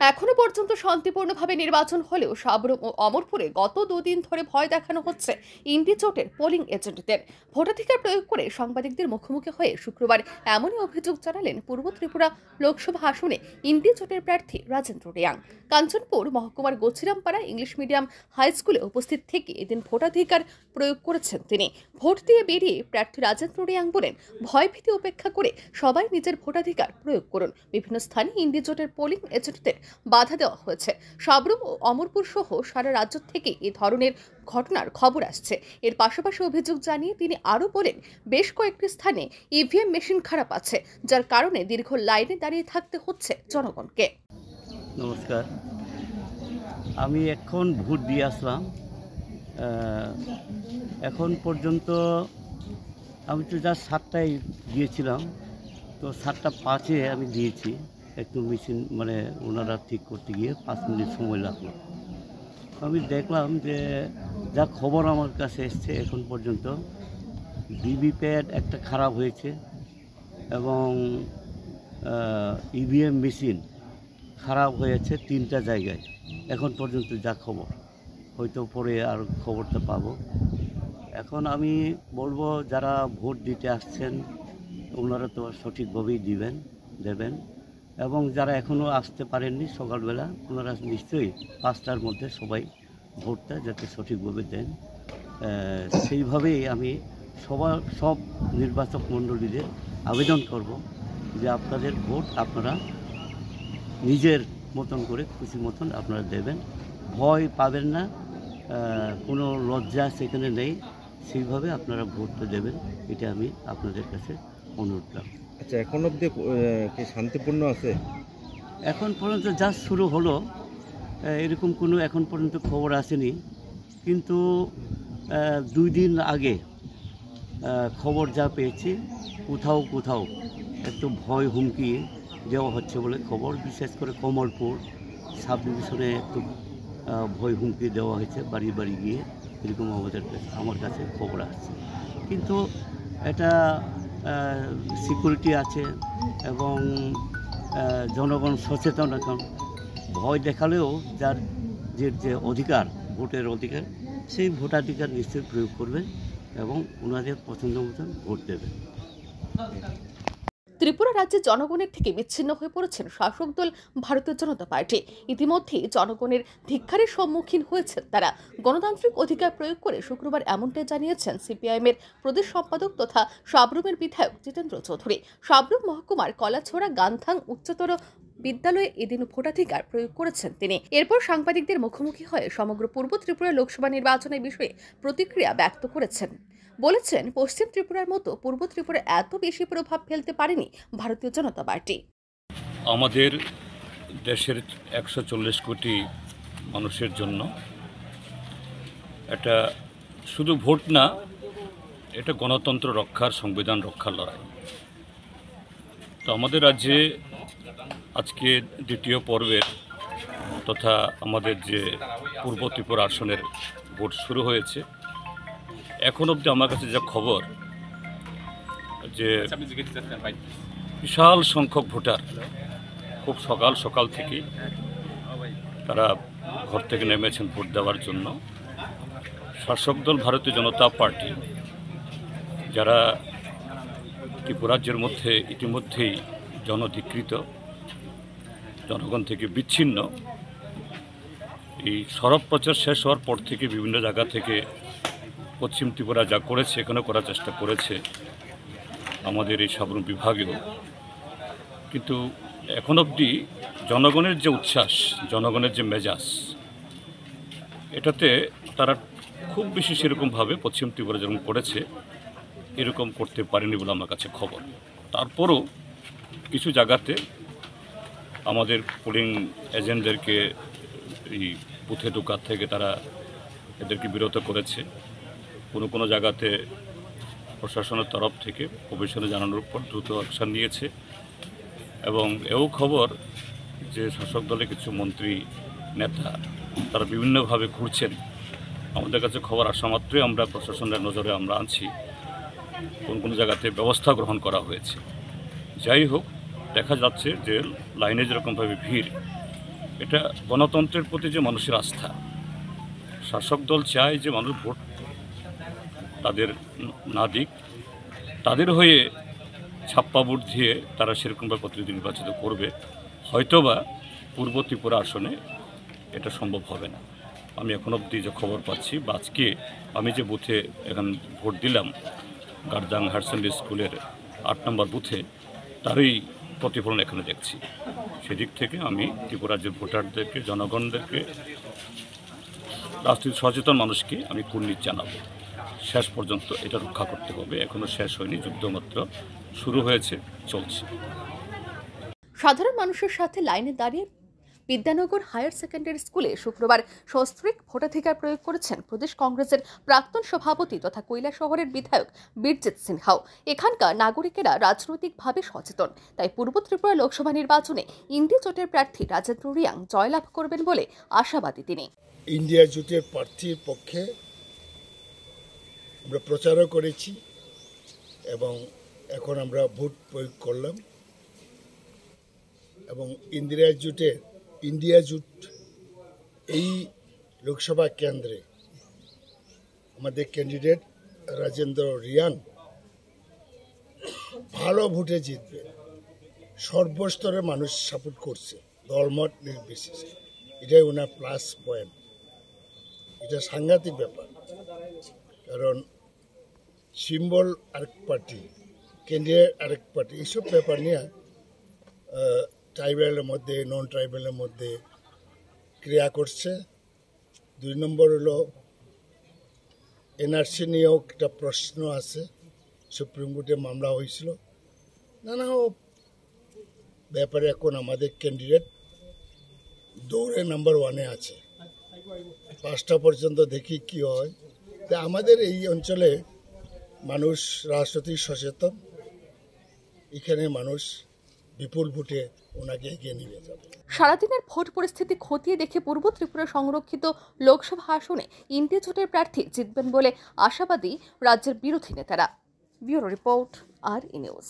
এখনও পর্যন্ত শান্তিপূর্ণভাবে নির্বাচন হলেও সাবরুম ও অমরপুরে গত দুদিন ধরে ভয় দেখানো হচ্ছে ইন্ডি জোটের পোলিং এজেন্টদের। ভোটাধিকার প্রয়োগ করে সাংবাদিকদের মুখোমুখি হয়ে শুক্রবার এমনই অভিযোগ জানালেন পূর্ব ত্রিপুরা লোকসভা আসনে ইন্ডি জোটের প্রার্থী রাজেন্দ্র রিয়াং। কাঞ্চনপুর মহকুমার গছিরামপাড়া ইংলিশ মিডিয়াম হাই স্কুলে উপস্থিত থেকে এদিন ভোটাধিকার প্রয়োগ করেছেন তিনি। ভোট দিয়ে বেরিয়ে প্রার্থী রাজেন্দ্র রিয়াং বলেন ভয়ভীতি উপেক্ষা করে সবাই নিজের ভোটাধিকার প্রয়োগ করুন। বিভিন্ন স্থানে ইন্ডি জোটের পোলিং এজেন্টদের বাধা দেওয়া হয়েছে। সাবরুম ও অমরপুর সহ সারা রাজ্য থেকে এ ধরনের ঘটনার খবর আসছে। এর পাশাপাশি অভিযোগ জানিয়ে তিনি আরও বলেন, বেশ কয়েকটি স্থানে ইভিএম মেশিন খারাপ আছে, যার কারণে দীর্ঘ লাইনে দাঁড়িয়ে থাকতে হচ্ছে জনগণকে। নমস্কার। আমি এখন ভোট দিয়ে আসলাম। এখন পর্যন্ত আমি তো যা সাতটায় গিয়েছিলাম। তো সাতটা পাঁচে আমি দিয়েছি। একটু মেশিন মানে ওনারা ঠিক করতে গিয়ে পাঁচ মিনিট সময় লাগল। আমি দেখলাম যে, যা খবর আমার কাছে এসছে এখন পর্যন্ত বিবি প্যাড একটা খারাপ হয়েছে এবং ইভিএম মেশিন খারাপ হয়েছে তিনটা জায়গায়। এখন পর্যন্ত যা খবর, হয়তো পরে আর খবরটা পাবো। এখন আমি বলব, যারা ভোট দিতে আসছেন, ওনারা তো সঠিকভাবেই দিবেন, দেবেন। এবং যারা এখনও আসতে পারেননি সকালবেলা, ওনারা নিশ্চয়ই পাঁচটার মধ্যে সবাই ভোটটা যাতে সঠিকভাবে দেন। সেইভাবেই আমি সবার, সব নির্বাচক মণ্ডলীদের আবেদন করব যে আপনাদের ভোট আপনারা নিজের মতন করে খুশি মতন আপনারা দেবেন। ভয় পাবেন না কোনো লজ্জা সেখানে নেই। সেইভাবে আপনারা ভোটটা দেবেন, এটা আমি আপনাদের কাছে অনুরোধ রাখব। আচ্ছা এখন অবধি কি শান্তিপূর্ণ আছে? এখন পর্যন্ত যা শুরু হলো। এরকম কোনো এখন পর্যন্ত খবর আসেনি। কিন্তু দুই দিন আগে খবর যা পেয়েছি, কোথাও কোথাও একটু ভয় হুমকি দেওয়া হচ্ছে বলে খবর, বিশেষ করে কমলপুর সাব ডিভিশনে একটু ভয় হুমকি দেওয়া হয়েছে বাড়ি বাড়ি গিয়ে। এরকম আমাদের আমার কাছে খবর আসছে। কিন্তু এটা সিকিউরিটি আছে এবং জনগণ সচেতন এখন ভয় দেখালেও যার যে যে অধিকার, ভোটের অধিকার, সেই ভোটাধিকার নিশ্চয়ই প্রয়োগ করবেন এবং ওনাদের পছন্দ মতন ভোট দেবেন ত্রিপুরা রাজ্যে জনগণের থেকে বিচ্ছিন্ন হয়ে পড়েছেন শাসক দল ভারতীয় জনতা পার্টি। ইতিমধ্যেই জনগণের ধিক্কারের সম্মুখীন হয়েছেন তারা। গণতান্ত্রিক অধিকার প্রয়োগ করে শুক্রবার এমনটাই জানিয়েছেন সিপিআইএমের প্রদেশ সম্পাদক তথা সাবরুমের বিধায়ক জিতেন্দ্র চৌধুরী। সাবরুম মহকুমার কলাছোড়া গান্থাং উচ্চতর বিদ্যালয়ে এদিন ভোটাধিকার প্রয়োগ করেছেন তিনি। এরপর সাংবাদিকদের মুখোমুখি হয়ে সমগ্র পূর্ব ত্রিপুরা লোকসভা নির্বাচনের বিষয়ে প্রতিক্রিয়া ব্যক্ত করেছেন। বলেছেন পশ্চিম ত্রিপুরার মতো পূর্ব ত্রিপুরা এত বেশি প্রভাব ফেলতে পারেনি ভারতীয় জনতা পার্টি। আমাদের দেশের একশো চল্লিশ কোটি মানুষের জন্য এটা শুধু ভোট না, এটা গণতন্ত্র রক্ষার, সংবিধান রক্ষার লড়াই। তো আমাদের রাজ্যে আজকে দ্বিতীয় পর্বের তথা আমাদের যে পূর্ব ত্রিপুরা আসনের ভোট শুরু হয়েছে এখন অবধি আমার কাছে যা খবর যে বিশাল সংখ্যক ভোটার খুব সকাল সকাল থেকেই তারা ঘর থেকে নেমেছেন ভোট দেওয়ার জন্য। শাসক দল ভারতীয় জনতা পার্টি যারা ত্রিপুরাজ্যের মধ্যে ইতিমধ্যেই জনধিকৃত জনগণ থেকে বিচ্ছিন্ন এই সরব প্রচার শেষ হওয়ার পর থেকে বিভিন্ন জায়গা থেকে পশ্চিম ত্রিপুরা যা করেছে এখানে করার চেষ্টা করেছে আমাদের এই সাবরুম বিভাগেও। কিন্তু এখন অবধি জনগণের যে উচ্ছ্বাস, জনগণের যে মেজাজ, এটাতে তারা খুব বেশি সেরকমভাবে পশ্চিম ত্রিপুরা যেরকম করেছে, এরকম করতে পারেনি বলে আমার কাছে খবর। তারপরও কিছু জায়গাতে আমাদের পোলিং এজেন্টদেরকে এই বুথে ঢোকার থেকে তারা এদেরকে বিরত করেছে। কোনো কোনো জায়গাতে প্রশাসনের তরফ থেকে কমিশনে জানানোর পর দ্রুত অ্যাকশন নিয়েছে। এবং এও খবর যে শাসক দলের কিছু মন্ত্রী, নেতা, তারা বিভিন্নভাবে ঘুরছেন। আমাদের কাছে খবর আসা মাত্রই আমরা প্রশাসনের নজরে আমরা আনছি কোন কোন জায়গাতে ব্যবস্থা গ্রহণ করা হয়েছে। যাই হোক, দেখা যাচ্ছে যে লাইনে যেরকমভাবে ভিড়, এটা গণতন্ত্রের প্রতি যে মানুষের আস্থা, শাসক দল চায় যে মানুষ ভোট তাদের না দিক তাদের হয়ে ছাপ্পা ভোট দিয়ে তারা সেরকমভাবে প্রতিনিধি নির্বাচিত করবে। হয়তোবা পূর্ব ত্রিপুরা আসনে এটা সম্ভব হবে না। আমি এখন অবধি যে খবর পাচ্ছি বা আজকে আমি যে বুথে এখন ভোট দিলাম গার্জাং হায়ার সেকেন্ডারি স্কুলের আট নম্বর বুথে, তারই প্রতিফলন এখানে দেখছি। সেদিক থেকে আমি ত্রিপুরা রাজ্যের ভোটারদেরকে, জনগণদেরকে রাজনীতি সচেতন মানুষকে আমি কুর্নিশ জানাব। শেষ পর্যন্ত এটা রক্ষা করতে হবে। এখনও শেষ হয়নি যুদ্ধ মাত্র শুরু হয়েছে চলছে। সাধারণ মানুষের সাথে লাইনে দাঁড়িয়ে বিদ্যানগর হায়ার সেকেন্ডারি স্কুলে শুক্রবার সস্ত্রিক ভোটাধিকার প্রয়োগ করেছেন প্রদেশ কংগ্রেসের প্রাক্তন সভাপতি তথা কৈলা শহরের বিধায়ক বীরজিৎ সিনহাও। এখানকার নাগরিকেরা রাজনৈতিকভাবে সচেতন তাই পূর্ব ত্রিপুরা লোকসভা নির্বাচনে ইন্ডি জোটের প্রার্থী রাজেন্দ্র রিয়াং জয়লাভ করবেন বলে আশাবাদী তিনি। ইন্ডিয়া জোটের প্রার্থীর পক্ষে আমরা প্রচারও করেছি এবং এখন আমরা ভোট প্রয়োগ করলাম। এবং ইন্দিরা জোটের ইন্ডিয়া জুট এই লোকসভা কেন্দ্রে আমাদের ক্যান্ডিডেট রাজেন্দ্র রিয়াং ভালো ভোটে জিতবে। সর্বস্তরে মানুষ সাপোর্ট করছে, দলমত নির্বিশেষে। এটাই ওনার প্লাস পয়েন্ট এটা সাংঘাতিক ব্যাপার। কারণ সিম্বল আরেক পার্টি ক্যান্ডিডেট আরেক পার্টি এইসব ব্যাপার নিয়ে ট্রাইবেলের মধ্যে নন ট্রাইবেলের মধ্যে ক্রিয়া করছে। দুই নম্বর হলো, এনআরসি নিয়েও একটা প্রশ্ন আছে। সুপ্রিম কোর্টে মামলা হয়েছিল। নানা ব্যাপারে এখন আমাদের ক্যান্ডিডেট দৌড়ে নাম্বার ওয়ানে আছে। পাঁচটা পর্যন্ত দেখি কি হয়। আমাদের এই অঞ্চলে মানুষ রাজনৈতিক সচেতন, এখানে মানুষ বিপুল ভোটে ওনাকে এগিয়ে নিয়ে যাবে। সারাদিনের ভোট পরিস্থিতি খতিয়ে দেখে পূর্ব ত্রিপুরা সংরক্ষিত লোকসভা আসনে ইন্ডি জোটের প্রার্থী জিতবেন বলে আশাবাদী রাজ্যের বিরোধী নেতারা। ব্যুরো রিপোর্ট, আর ই নিউজ।